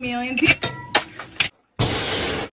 Million people.